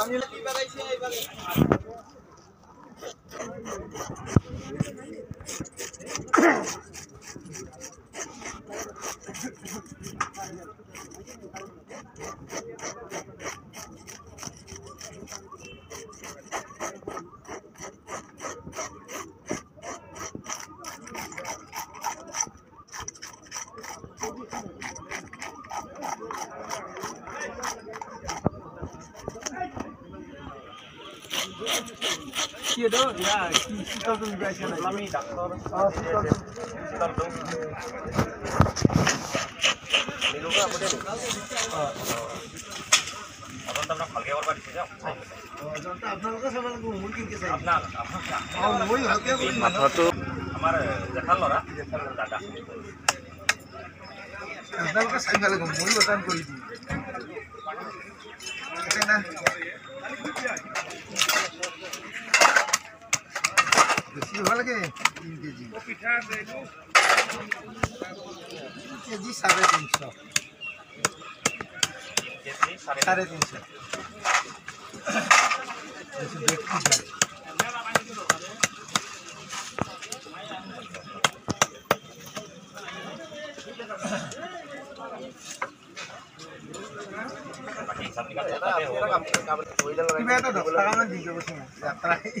I'm not even saying I've. মাথাটো আমাৰ জেঠাল ল'ৰা দাদা আপোনালোকে চাই ভাল লাগিব ময়ো অৰ্ডাৰ কৰি দিম না আছে না লাগে তিন কেজি। কেজি চাৰে তিনিশ। সাড়ে তিনিশ। কিবা এটা দহ টকামান দি যাবচোন যাত্ৰা এই